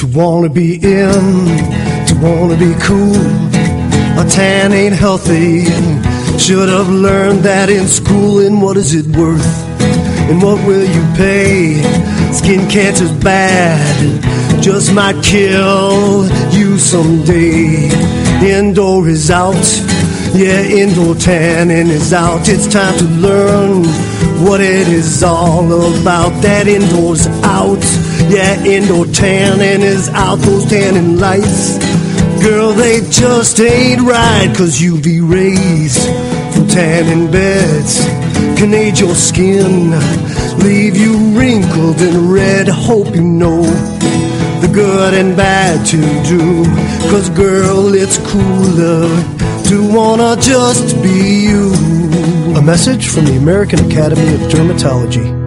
to wanna be in, to wanna be cool. A tan ain't healthy. Should have learned that in school. And what is it worth? And what will you pay? Skin cancer's bad, just might kill you someday. Indoor is out, yeah, indoor tanning is out. It's time to learn what it is all about. That indoors out, yeah, indoor tanning is out. Those tanning lights, girl, they just ain't right. Cause UV rays from tanning beds can age your skin, leave you wrinkled and red. Hope you know the good and bad to do. Cause girl, it's cooler to wanna just be you. A message from the American Academy of Dermatology.